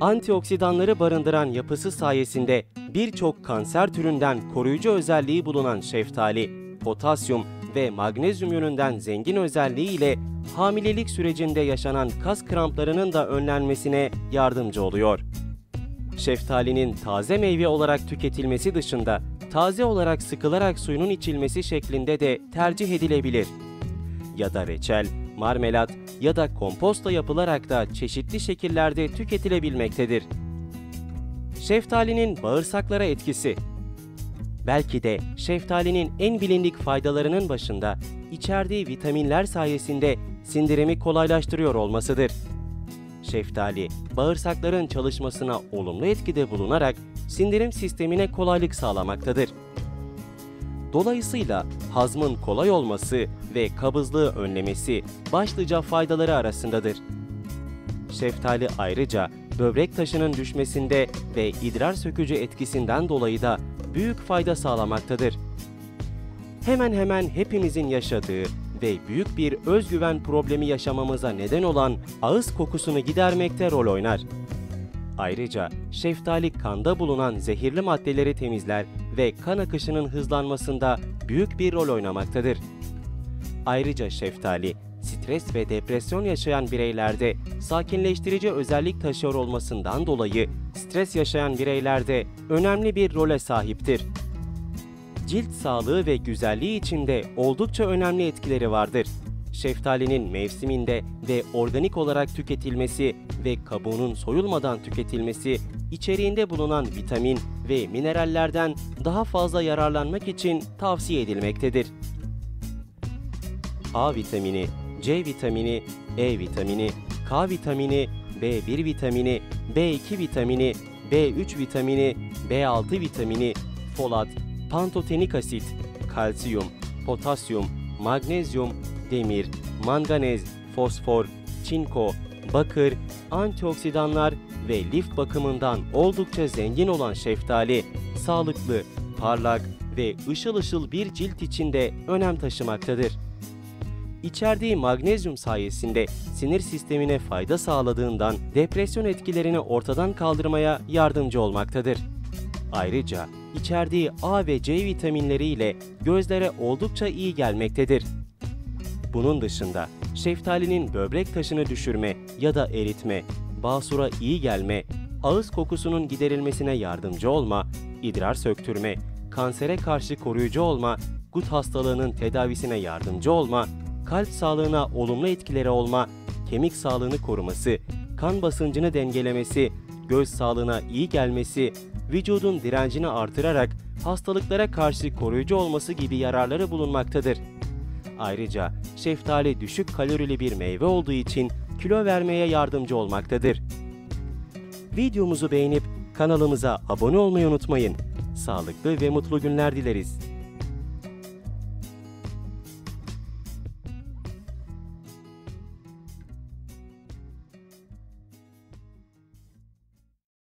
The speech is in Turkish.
Antioksidanları barındıran yapısı sayesinde birçok kanser türünden koruyucu özelliği bulunan şeftali, potasyum ve magnezyum yönünden zengin özelliği ile hamilelik sürecinde yaşanan kas kramplarının da önlenmesine yardımcı oluyor. Şeftalinin taze meyve olarak tüketilmesi dışında taze olarak sıkılarak suyunun içilmesi şeklinde de tercih edilebilir. Ya da reçel, marmelat ya da komposta yapılarak da çeşitli şekillerde tüketilebilmektedir. Şeftalinin bağırsaklara etkisi Belki de şeftalinin en bilindik faydalarının başında içerdiği vitaminler sayesinde sindirimi kolaylaştırıyor olmasıdır. Şeftali, bağırsakların çalışmasına olumlu etkide bulunarak sindirim sistemine kolaylık sağlamaktadır. Dolayısıyla hazmın kolay olması ve kabızlığı önlemesi başlıca faydaları arasındadır. Şeftali ayrıca böbrek taşının düşmesinde ve idrar sökücü etkisinden dolayı da büyük fayda sağlamaktadır. Hemen hemen hepimizin yaşadığı ve büyük bir özgüven problemi yaşamamıza neden olan ağız kokusunu gidermekte rol oynar. Ayrıca şeftali kanda bulunan zehirli maddeleri temizler ve kan akışının hızlanmasında büyük bir rol oynamaktadır. Ayrıca şeftali, stres ve depresyon yaşayan bireylerde sakinleştirici özellik taşıyor olmasından dolayı stres yaşayan bireylerde önemli bir role sahiptir. Cilt sağlığı ve güzelliği için de oldukça önemli etkileri vardır. Şeftalinin mevsiminde ve organik olarak tüketilmesi ve kabuğunun soyulmadan tüketilmesi içeriğinde bulunan vitamin ve minerallerden daha fazla yararlanmak için tavsiye edilmektedir. A vitamini, C vitamini, E vitamini, K vitamini, B1 vitamini, B2 vitamini, B3 vitamini, B6 vitamini, folat, pantotenik asit, kalsiyum, potasyum, magnezyum, demir, manganez, fosfor, çinko, bakır, antioksidanlar ve lif bakımından oldukça zengin olan şeftali, sağlıklı, parlak ve ışıl ışıl bir cilt içinde önem taşımaktadır. İçerdiği magnezyum sayesinde sinir sistemine fayda sağladığından depresyon etkilerini ortadan kaldırmaya yardımcı olmaktadır. Ayrıca içerdiği A ve C vitaminleri ile gözlere oldukça iyi gelmektedir. Bunun dışında şeftalinin böbrek taşını düşürme ya da eritme, basura iyi gelme, ağız kokusunun giderilmesine yardımcı olma, idrar söktürme, kansere karşı koruyucu olma, gut hastalığının tedavisine yardımcı olma, kalp sağlığına olumlu etkileri olma, kemik sağlığını koruması, kan basıncını dengelemesi, göz sağlığına iyi gelmesi, vücudun direncini artırarak hastalıklara karşı koruyucu olması gibi yararları bulunmaktadır. Ayrıca şeftali düşük kalorili bir meyve olduğu için kilo vermeye yardımcı olmaktadır. Videomuzu beğenip kanalımıza abone olmayı unutmayın. Sağlıklı ve mutlu günler dileriz.